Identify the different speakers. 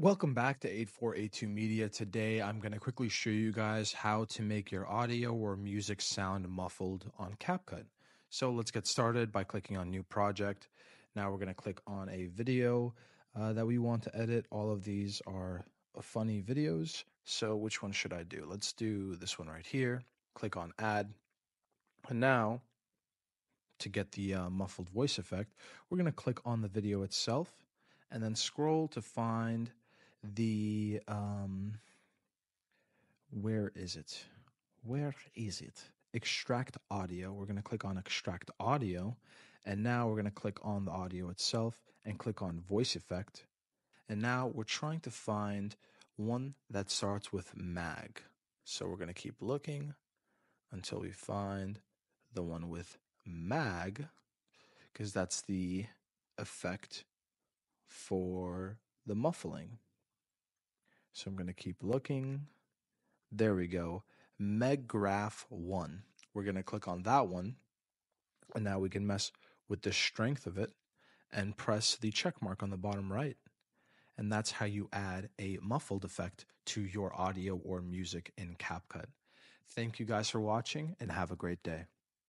Speaker 1: Welcome back to 8482 Media. Today I'm going to quickly show you guys how to make your audio or music sound muffled on CapCut. So let's get started by clicking on new project. Now we're going to click on a video uh, that we want to edit. All of these are funny videos. So which one should I do? Let's do this one right here. Click on add. And now to get the uh, muffled voice effect, we're going to click on the video itself and then scroll to find the um where is it? Where is it? Extract audio. We're going to click on extract audio and now we're going to click on the audio itself and click on voice effect. And now we're trying to find one that starts with mag. So we're going to keep looking until we find the one with mag because that's the effect for the muffling so I'm going to keep looking. There we go. Meggraph 1. We're going to click on that one. And now we can mess with the strength of it and press the check mark on the bottom right. And that's how you add a muffled effect to your audio or music in CapCut. Thank you guys for watching and have a great day.